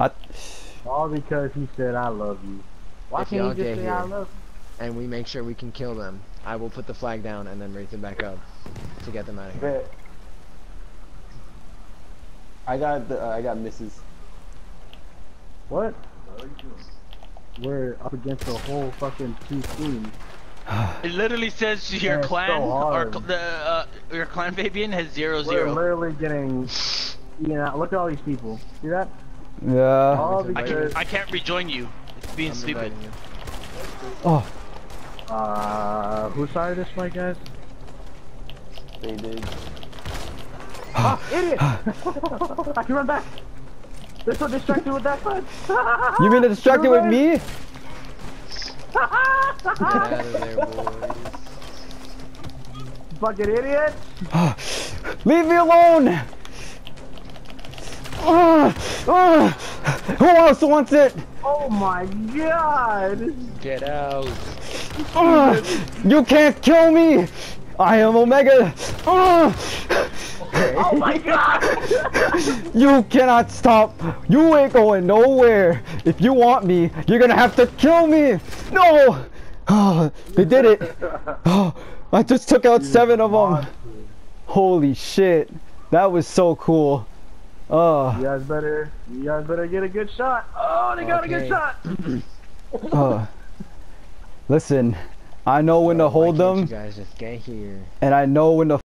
I, All because he said I love you. Why If can't y'all just say here. I love you? and we make sure we can kill them, I will put the flag down and then raise them back up to get them out of here. Bet. I got the, uh, I got Mrs. you? What? We're up against a whole fucking two teams. It literally says your Yeah, clan so or cl- the uh, your clan Fabian has zero We're zero. literally getting, you know, look at all these people. See that? Yeah. I I can I can't rejoin you. It's being I'm stupid. you. Oh, uh, who started this fight, guys? They did. Ah, idiot! I can run back. They're so distracted with that fight. you mean to distract it with me? Get out of there, boys. Fucking idiot! Leave me alone! Uh, uh, who else wants it? Oh my god! Get out. Uh, you can't kill me! I am Omega! Uh, Oh my god! you cannot stop! You ain't going nowhere! If you want me, you're gonna have to kill me! No! Oh, they did it! Oh, I just took out seven of them! Holy shit! That was so cool! Oh, You guys better, you guys better get a good shot. Oh, they got a good shot. oh. listen, I know when to Why hold can't them, You guys just get here. and I know when to